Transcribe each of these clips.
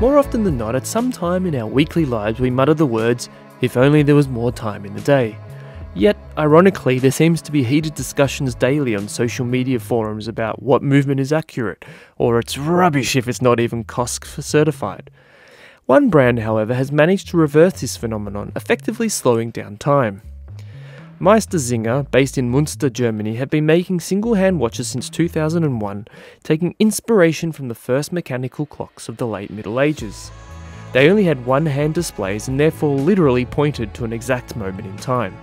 More often than not, at some time in our weekly lives, we mutter the words, if only there was more time in the day. Yet, ironically, there seems to be heated discussions daily on social media forums about what movement is accurate, or it's rubbish if it's not even COSC certified. One brand, however, has managed to reverse this phenomenon, effectively slowing down time. Meistersinger, based in Munster, Germany, have been making single hand watches since 2001, taking inspiration from the first mechanical clocks of the late Middle Ages. They only had one hand displays and therefore literally pointed to an exact moment in time.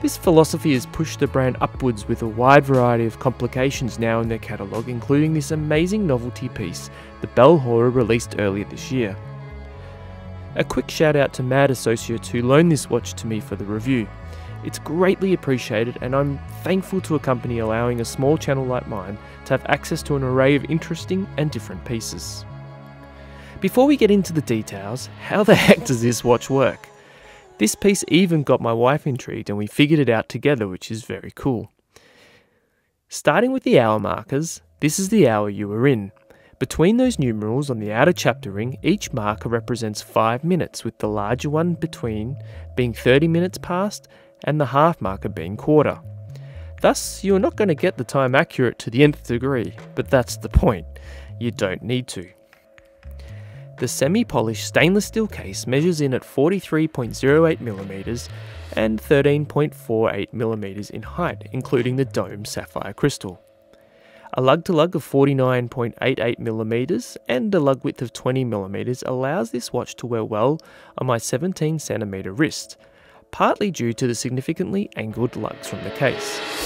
This philosophy has pushed the brand upwards with a wide variety of complications now in their catalogue, including this amazing novelty piece, the Bell Hora released earlier this year. A quick shout out to Mad Associates who loaned this watch to me for the review. It's greatly appreciated, and I'm thankful to a company allowing a small channel like mine to have access to an array of interesting and different pieces. Before we get into the details, how the heck does this watch work? This piece even got my wife intrigued, and we figured it out together, which is very cool. Starting with the hour markers, this is the hour you are in. Between those numerals on the outer chapter ring, each marker represents 5 minutes, with the larger one between being 30 minutes past and the half marker being quarter. Thus, you are not going to get the time accurate to the nth degree, but that's the point. You don't need to. The semi-polished stainless steel case measures in at 43.08mm and 13.48mm in height, including the dome sapphire crystal. A lug to lug of 49.88mm and a lug width of 20mm allows this watch to wear well on my 17cm wrist, partly due to the significantly angled lugs from the case.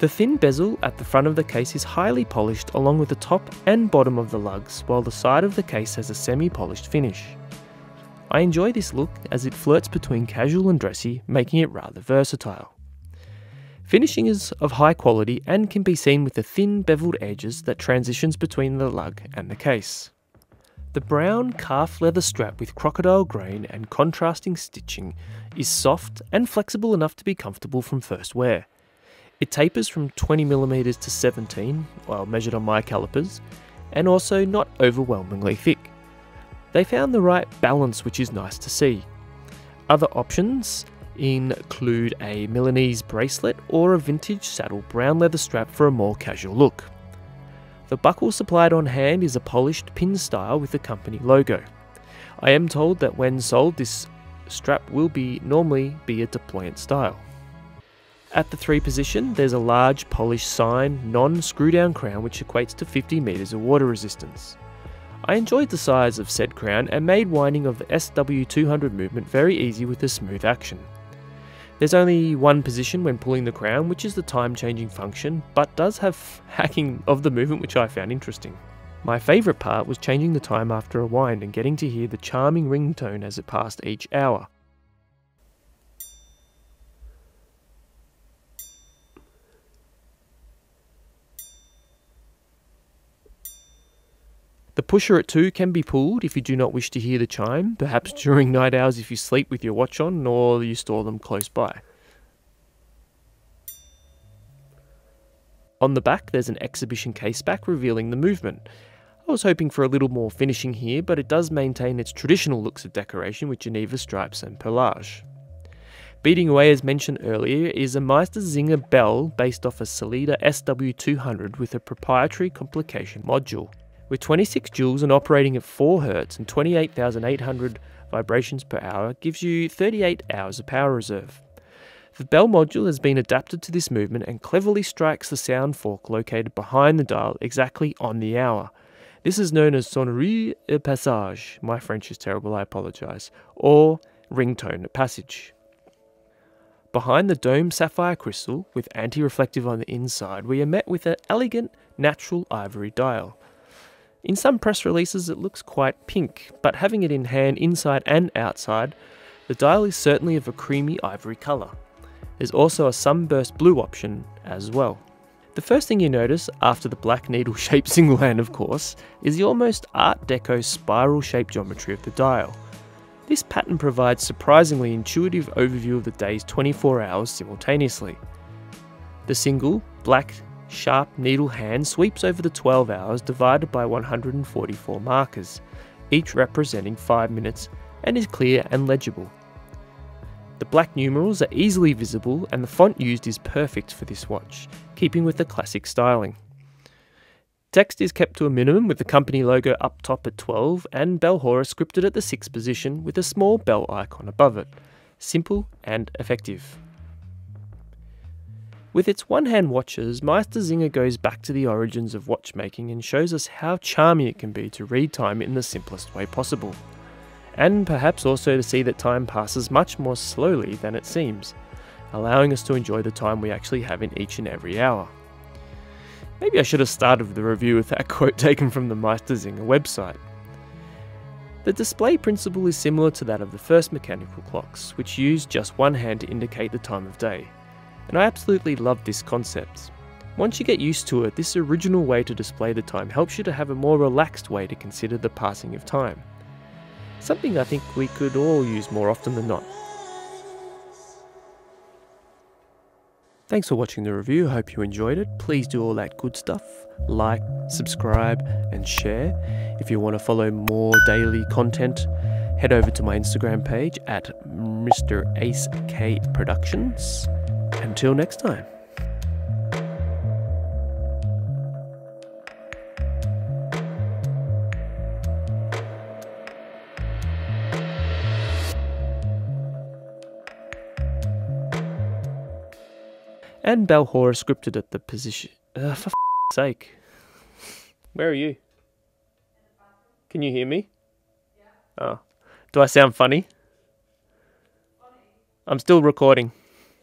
The thin bezel at the front of the case is highly polished along with the top and bottom of the lugs, while the side of the case has a semi-polished finish. I enjoy this look as it flirts between casual and dressy, making it rather versatile. Finishing is of high quality and can be seen with the thin beveled edges that transitions between the lug and the case. The brown calf leather strap with crocodile grain and contrasting stitching is soft and flexible enough to be comfortable from first wear. It tapers from 20mm to 17, well measured on my calipers, and also not overwhelmingly thick. They found the right balance which is nice to see. Other options include a Milanese bracelet or a vintage saddle brown leather strap for a more casual look. The buckle supplied on hand is a polished pin style with the company logo. I am told that when sold this strap will be normally be a deployant style. At the 3 position, there's a large polished sign, non-screw down crown which equates to 50 metres of water resistance. I enjoyed the size of said crown and made winding of the SW200 movement very easy with a smooth action. There's only one position when pulling the crown, which is the time changing function, but does have hacking of the movement which I found interesting. My favourite part was changing the time after a wind and getting to hear the charming ringtone as it passed each hour. The pusher at 2 can be pulled if you do not wish to hear the chime, perhaps during night hours if you sleep with your watch on or you store them close by. On the back there's an exhibition case back revealing the movement. I was hoping for a little more finishing here, but it does maintain its traditional looks of decoration with Geneva stripes and perlage. Beating away as mentioned earlier is a Meistersinger bell based off a Sellita SW200 with a proprietary complication module. With 26 jewels and operating at 4 Hz and 28,800 vibrations per hour gives you 38 hours of power reserve. The bell module has been adapted to this movement and cleverly strikes the sound fork located behind the dial exactly on the hour. This is known as sonnerie et passage, my French is terrible, I apologise, or ringtone passage. Behind the dome sapphire crystal, with anti-reflective on the inside, we are met with an elegant natural ivory dial. In some press releases, it looks quite pink, but having it in hand inside and outside The dial is certainly of a creamy ivory colour. There's also a sunburst blue option as well. The first thing you notice, after the black needle shaped single hand of course, is the almost Art Deco spiral shaped geometry of the dial. This pattern provides surprisingly intuitive overview of the day's 24 hours simultaneously. The single, black, sharp needle hand sweeps over the 12 hours divided by 144 markers, each representing 5 minutes, and is clear and legible. The black numerals are easily visible and the font used is perfect for this watch, keeping with the classic styling. Text is kept to a minimum with the company logo up top at 12 and bell Hora scripted at the 6th position with a small bell icon above it. Simple and effective. With its one-hand watches, Meistersinger goes back to the origins of watchmaking and shows us how charming it can be to read time in the simplest way possible. And perhaps also to see that time passes much more slowly than it seems, allowing us to enjoy the time we actually have in each and every hour. Maybe I should have started the review with that quote taken from the Meistersinger website. The display principle is similar to that of the first mechanical clocks, which use just one hand to indicate the time of day and I absolutely love this concept. Once you get used to it, this original way to display the time helps you to have a more relaxed way to consider the passing of time. Something I think we could all use more often than not. Thanks for watching the review, hope you enjoyed it. Please do all that good stuff. Like, subscribe, and share. If you want to follow more daily content, head over to my Instagram page at Mr. Ace K Productions. Until next time. And Bell Hora scripted at the position. Uh, for f- sake. Where are you? Can you hear me? Yeah. Oh. Do I sound funny? I'm still recording.